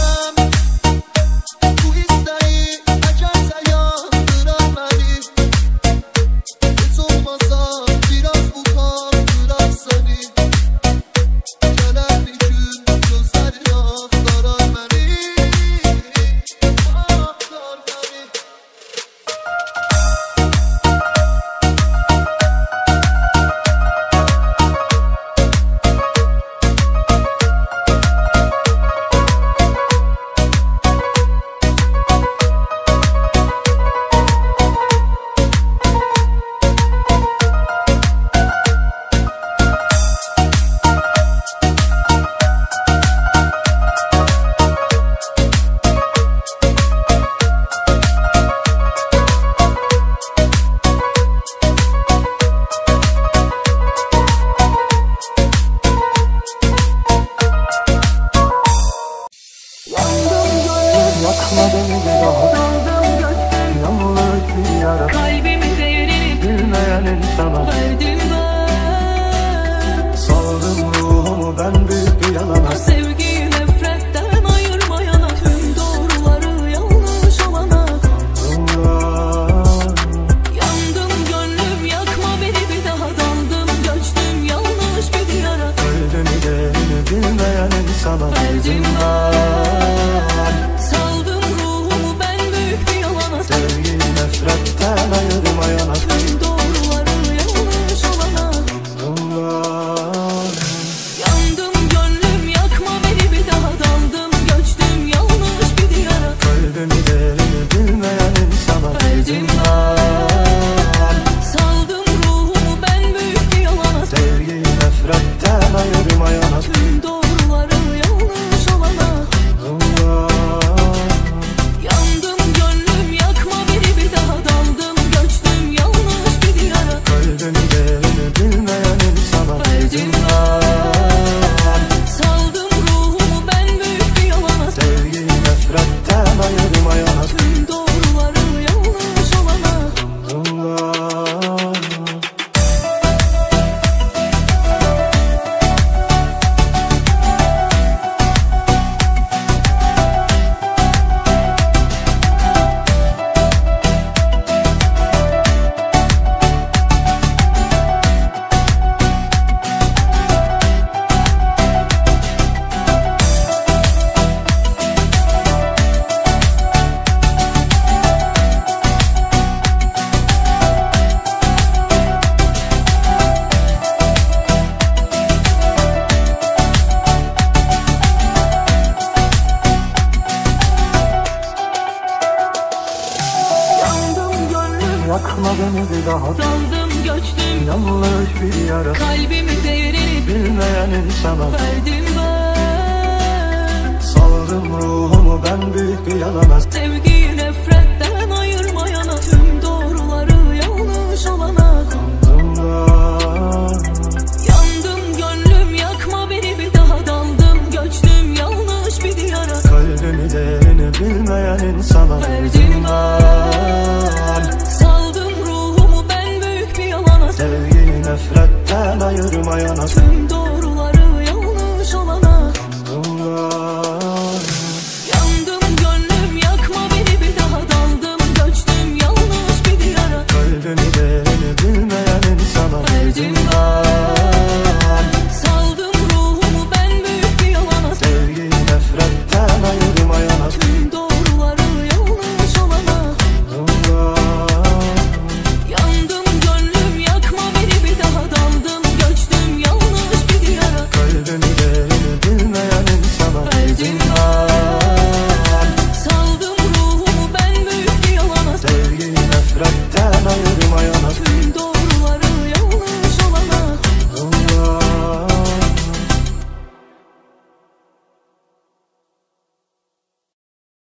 come. anlık bir yara. Kalbimi devrilip bilmeyen insana. Verdim ben Saldım ruhumu ben büyük bir yalamaz Sevgi